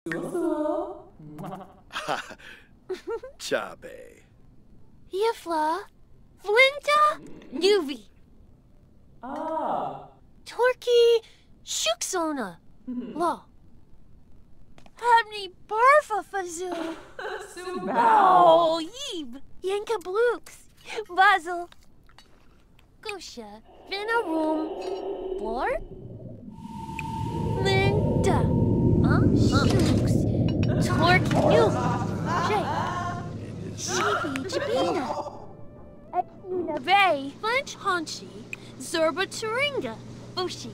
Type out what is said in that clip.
Chabe. Yifla. Flinta. Nuvi. Ah. Torky. Shuksona. Lo. Habni Barfa Fazoo. Sumbao. Oh, Yeeb. Yanka Blooks. Basil. Gosha. Vina Room. Blor? Nuvi. Jay. Sheepy Jabina. Exuna Bay. Flinch Honchi. Zerba Turinga. Bushi.